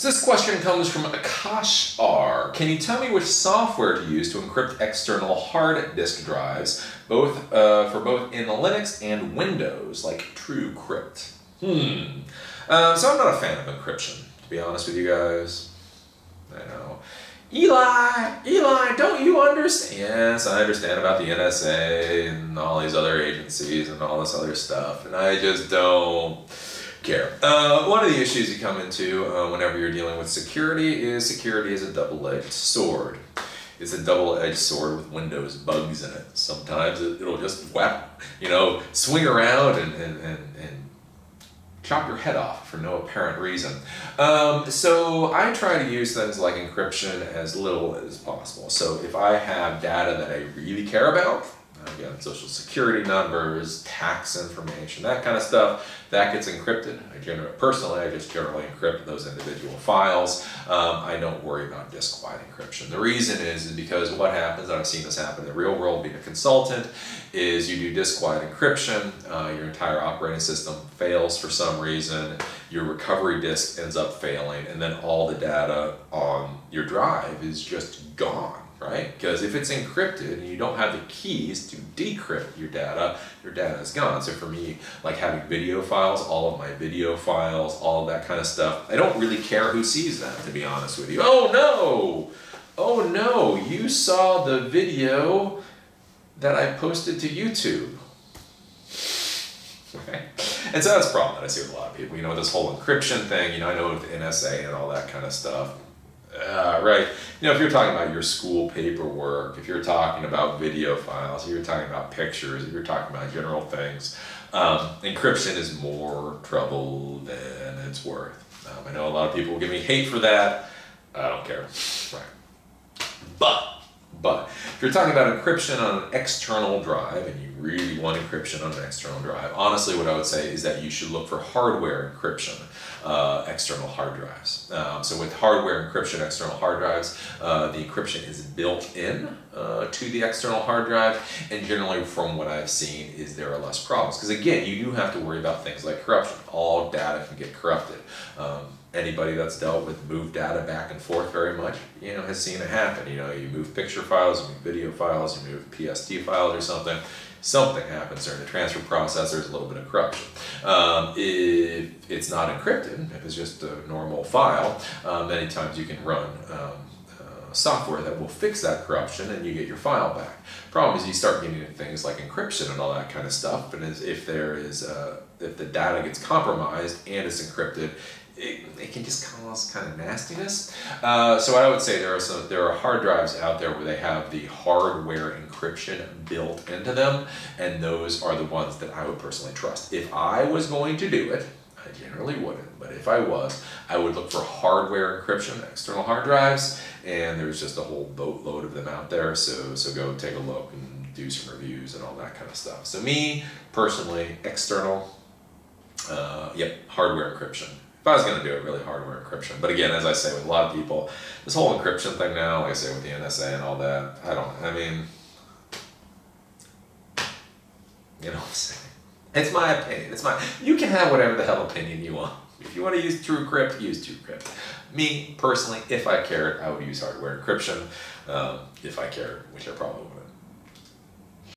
So this question comes from Akash R. Can you tell me which software to use to encrypt external hard disk drives, both uh, for both in Linux and Windows, like TrueCrypt? Hmm. Uh, so I'm not a fan of encryption, to be honest with you guys. I know. Eli, Eli, don't you understand? Yes, I understand about the NSA and all these other agencies and all this other stuff, and I just don't care. Uh, one of the issues you come into uh, whenever you're dealing with security is security is a double-edged sword. It's a double-edged sword with Windows bugs in it. Sometimes it, will just whap, you know, swing around and, and, and, and chop your head off for no apparent reason. Um, so I try to use things like encryption as little as possible. So if I have data that I really care about, social security numbers, tax information, that kind of stuff, that gets encrypted. I generally, personally, I just generally encrypt those individual files. Um, I don't worry about disk-wide encryption. The reason is, is because what happens, and I've seen this happen in the real world being a consultant, is you do disk-wide encryption, uh, your entire operating system fails for some reason, your recovery disk ends up failing, and then all the data on your drive is just gone right? Because if it's encrypted and you don't have the keys to decrypt your data, your data is gone. So for me, like having video files, all of my video files, all that kind of stuff, I don't really care who sees them, to be honest with you. Oh no! Oh no, you saw the video that I posted to YouTube. Okay. And so that's a problem that I see with a lot of people. You know, this whole encryption thing, you know, I know with NSA and all that kind of stuff uh, right. You know, if you're talking about your school paperwork, if you're talking about video files, if you're talking about pictures, if you're talking about general things, um, encryption is more trouble than it's worth. Um, I know a lot of people give me hate for that. I don't care. Right. But, but, if you're talking about encryption on an external drive and you really want encryption on an external drive, honestly, what I would say is that you should look for hardware encryption uh, external hard drives. Um, so with hardware encryption external hard drives, uh, the encryption is built in uh, to the external hard drive, and generally from what I've seen is there are less problems. Because again, you do have to worry about things like corruption. All data can get corrupted. Um, anybody that's dealt with move data back and forth very much, you know, has seen it happen. You know, you move picture files, you move video files, you move PST files or something, something happens during the transfer process, there's a little bit of corruption. Um, if it's not encrypted, if it's just a normal file, um, many times you can run um, uh, software that will fix that corruption and you get your file back. Problem is you start getting things like encryption and all that kind of stuff, and if there is, uh, if the data gets compromised and it's encrypted, it, it, can just cause kind of nastiness. Uh, so I would say there are some there are hard drives out there where they have the hardware encryption built into them, and those are the ones that I would personally trust. If I was going to do it, I generally wouldn't, but if I was, I would look for hardware encryption, external hard drives, and there's just a whole boatload of them out there. So so go take a look and do some reviews and all that kind of stuff. So me personally, external, uh, yep, hardware encryption if I was going to do it, really hardware encryption. But again, as I say with a lot of people, this whole encryption thing now, like I say with the NSA and all that, I don't, I mean, you know what I'm saying? It's my opinion. It's my, you can have whatever the hell opinion you want. If you want to use TrueCrypt, use TrueCrypt. Me, personally, if I cared, I would use hardware encryption. Um, if I cared, which I probably wouldn't.